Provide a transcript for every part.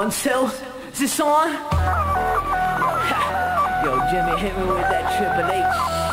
Montel, is this on? Yo, Jimmy, hit me with that Triple H.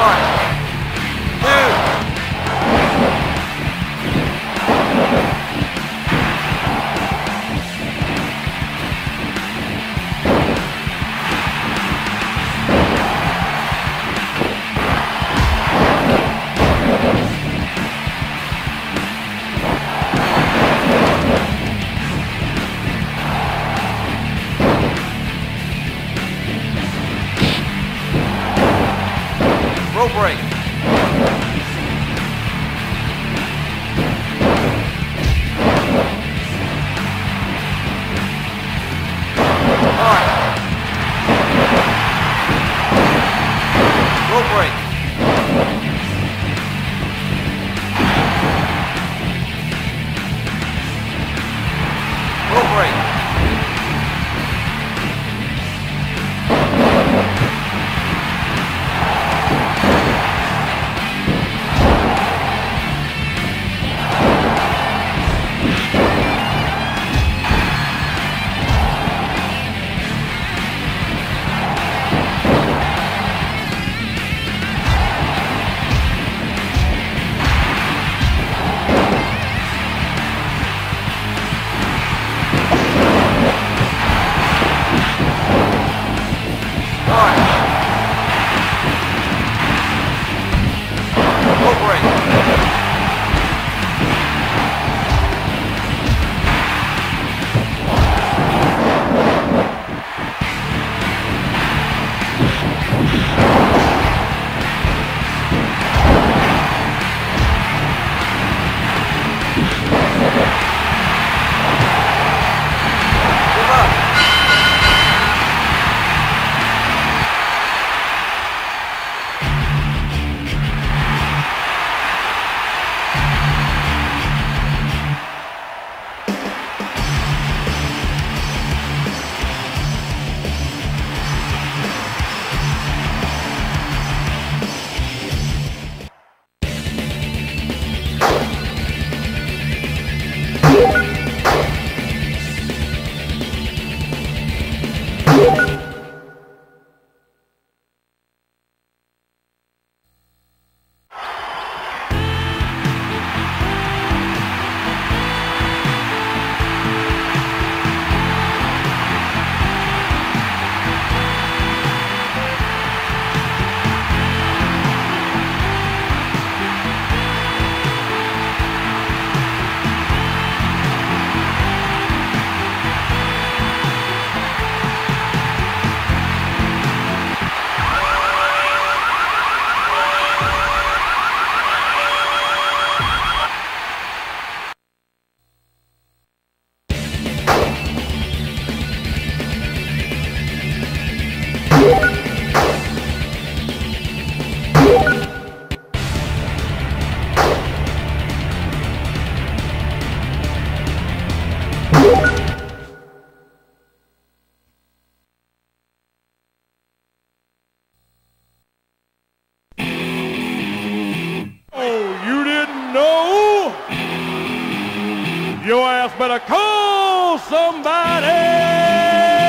All right. Better call somebody.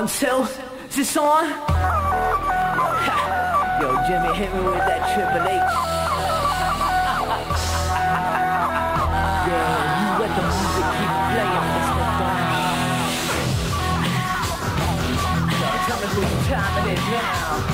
One, two, is this on? Yo, Jimmy, hit me with that Triple H. Yeah, you let the music keep playing, time it is now.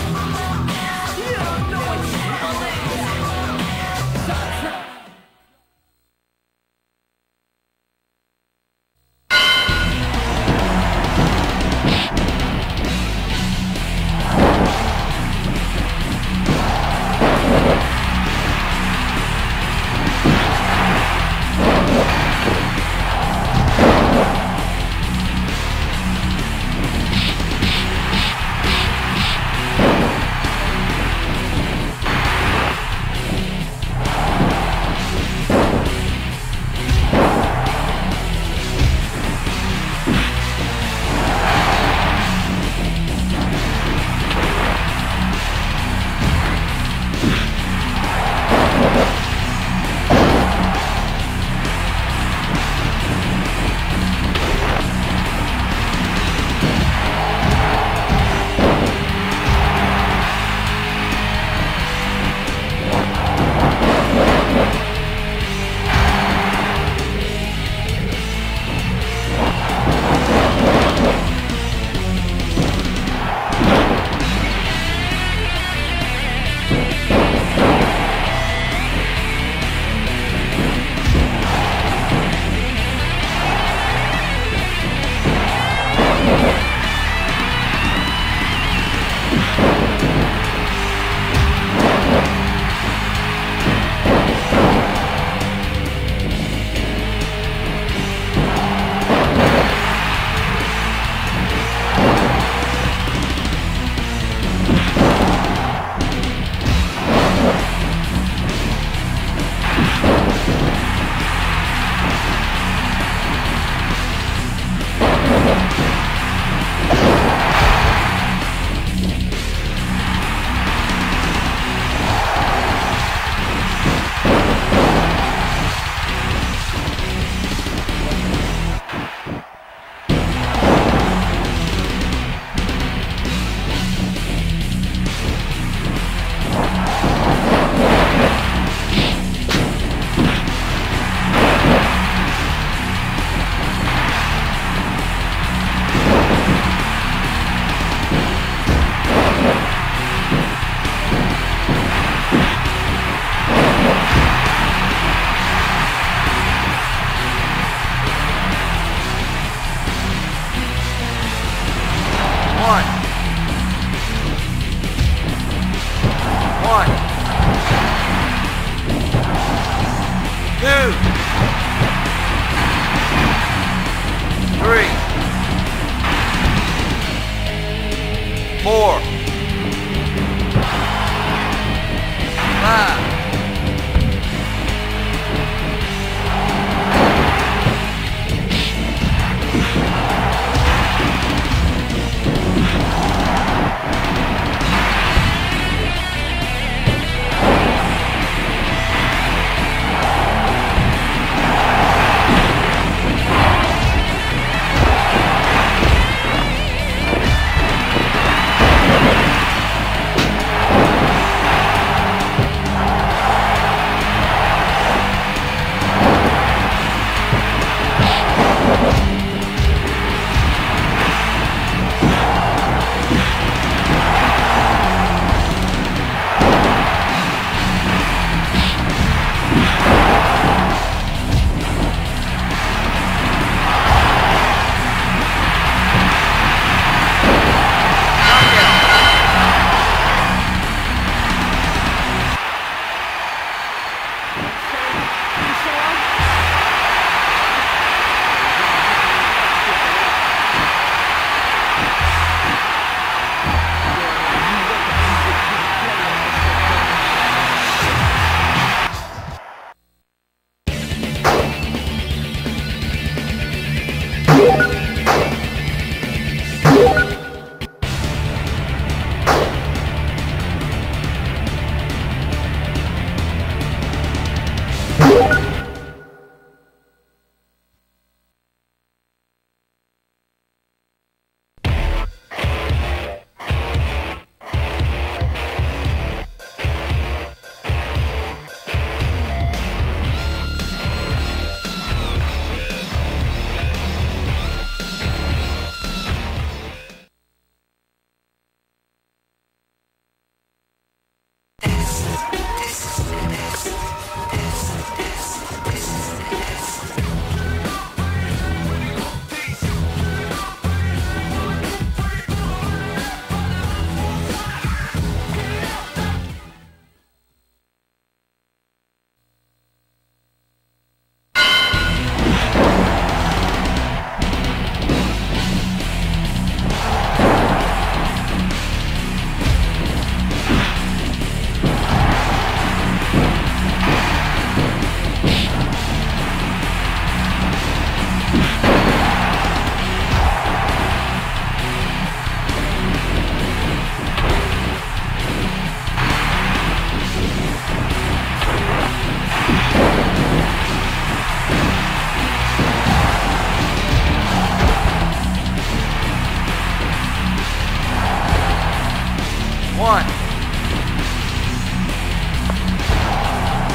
One.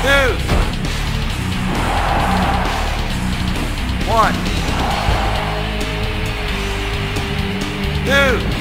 Two. One. Two.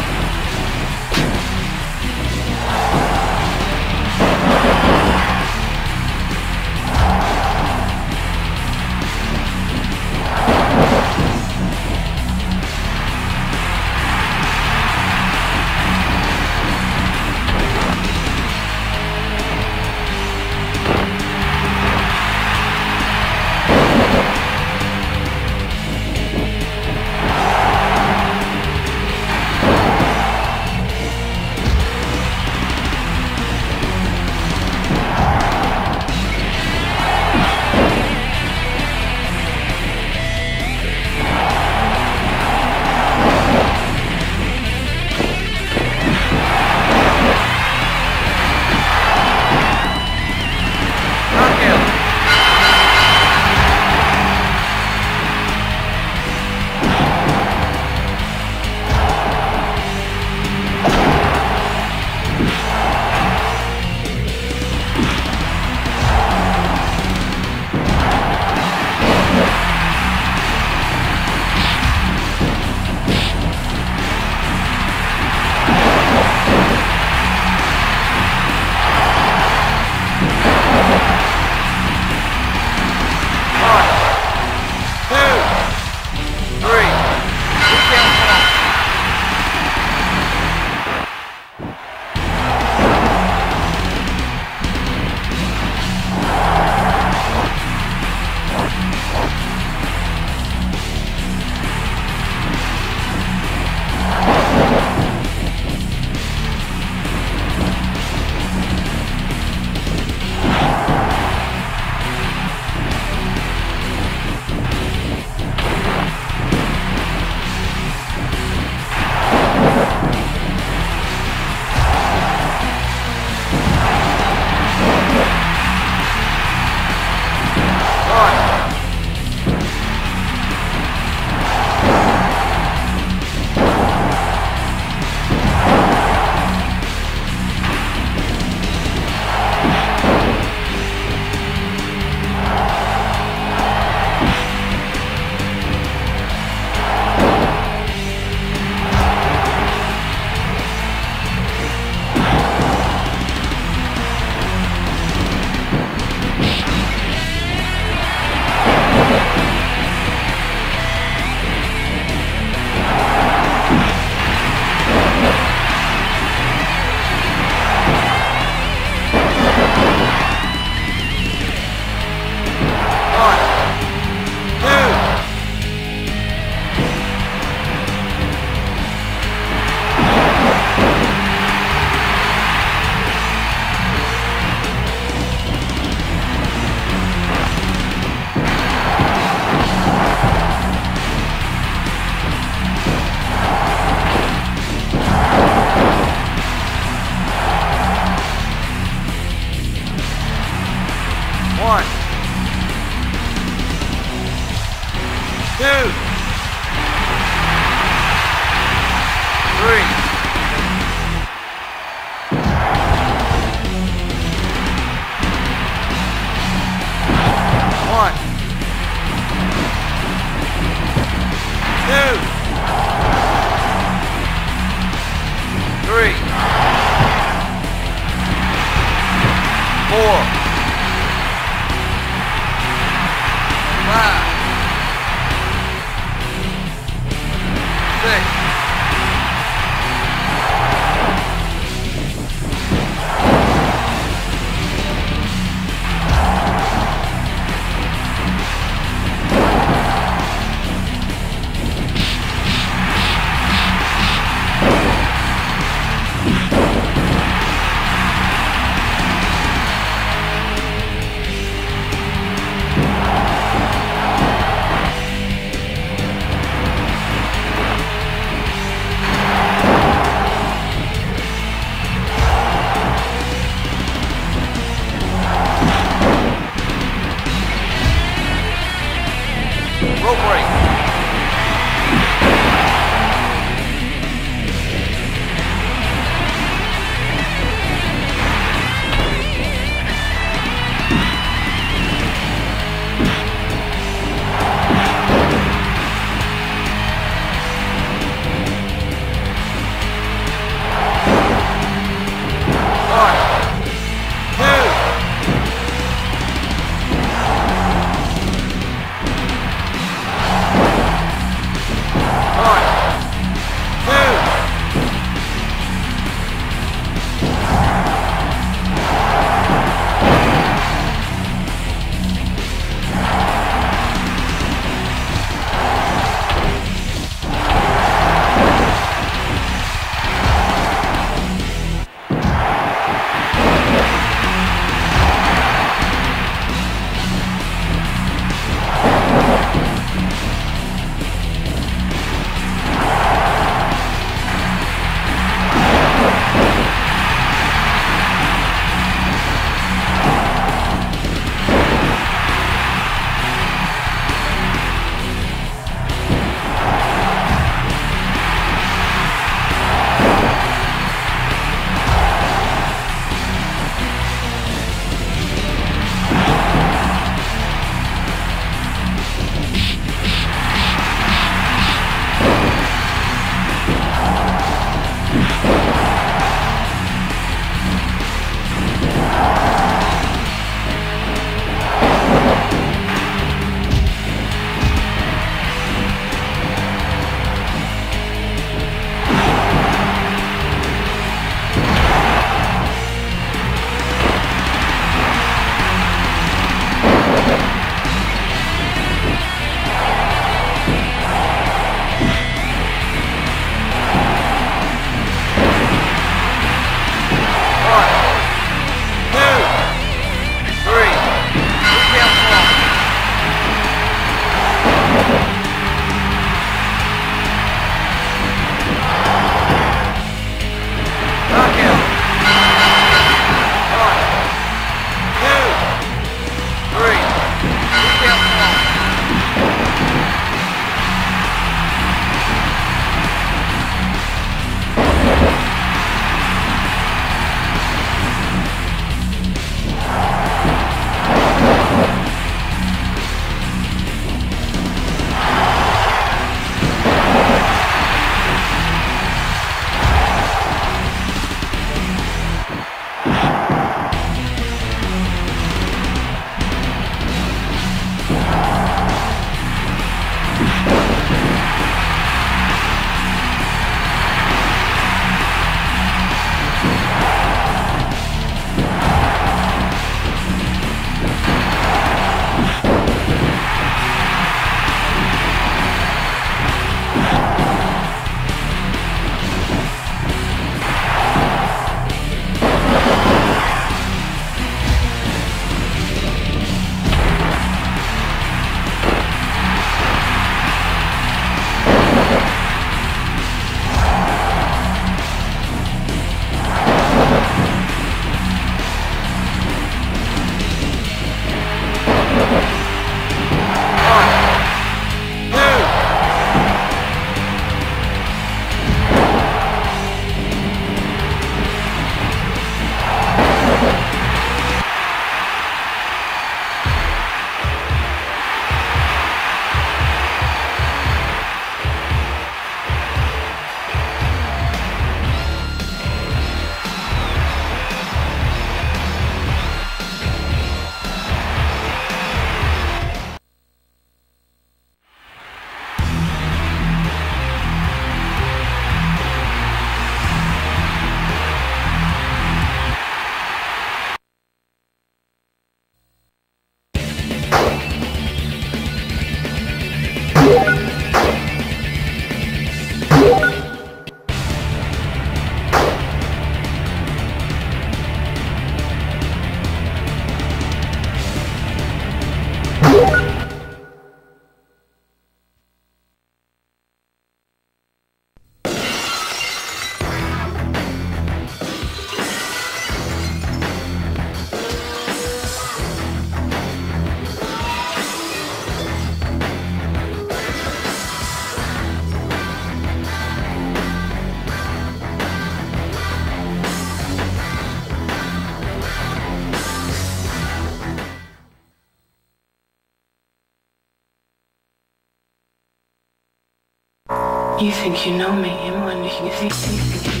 You think you know me, Imran. You think you think.